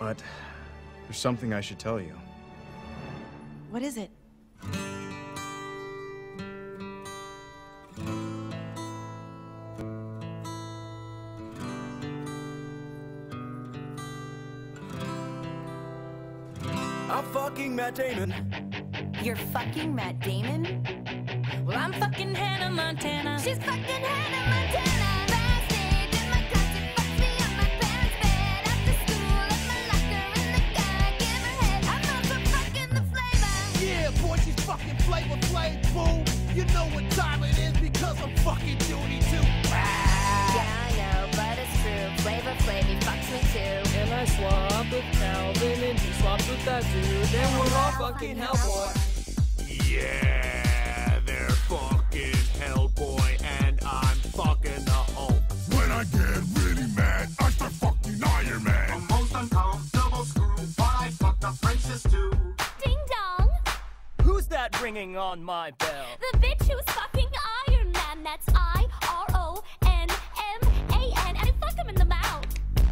But there's something I should tell you. What is it? I'm fucking Matt Damon. You're fucking Matt Damon? Well, I'm fucking Hannah Montana. She's fucking Hannah Montana. You know what time it is because I'm fucking Dooney too. Yeah, I know, but it's true. Flavor Flav, he fucks me too. And I swapped with Calvin, and he swapped with that dude. And we're all fucking Hellboy. Yeah, ringing on my bell? The bitch who's fucking Iron Man. That's I R O N M A N. And I fuck him in the mouth.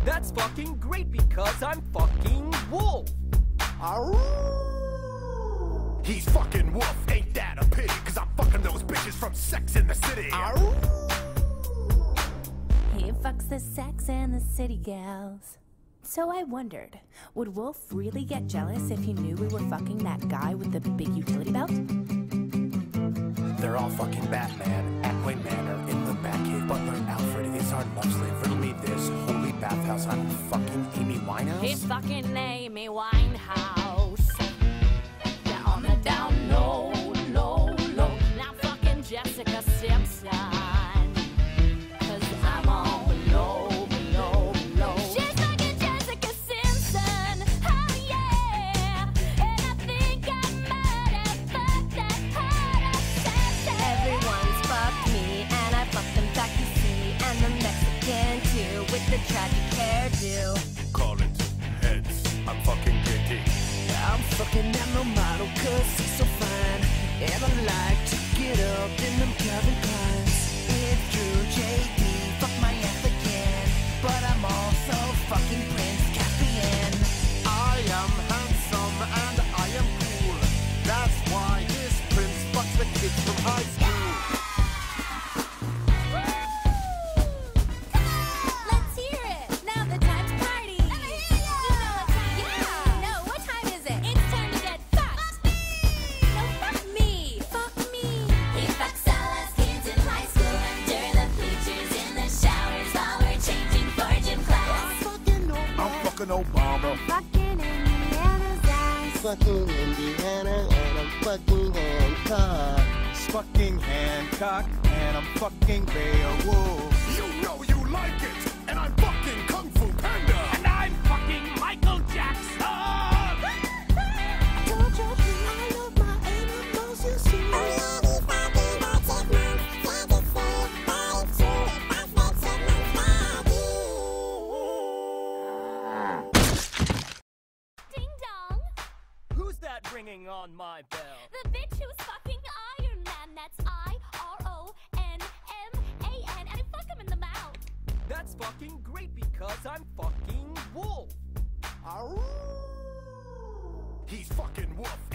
That's fucking great because I'm fucking Wolf. He's fucking wolf, ain't that a pity? Cause I'm fucking those bitches from Sex in the City. He fucks the sex and the city gals. So I wondered, would Wolf really get jealous if he knew we were fucking that guy with the big utility belt? They're all fucking Batman, Aquaman Manor, in the back Batcave. Butler Alfred is our love slave. Riddle me this holy bathhouse. I'm fucking Amy Winehouse. He's fucking Amy Winehouse. Tragic hairdo. Call it heads. I'm fucking Diddy. I'm fucking that no model cause he's so fine. And I like to get up in them Calvin Kleins. It's true, fucking Obama. Fucking Indiana's ass. fucking Indiana and I'm fucking Hancock. Fucking Hancock and I'm fucking Beowulf. You know you like it, ringing on my bell? The bitch who's fucking Iron Man. That's I R O N M A N. And I fuck him in the mouth. That's fucking great because I'm fucking Wolf. He's fucking wolf, ain't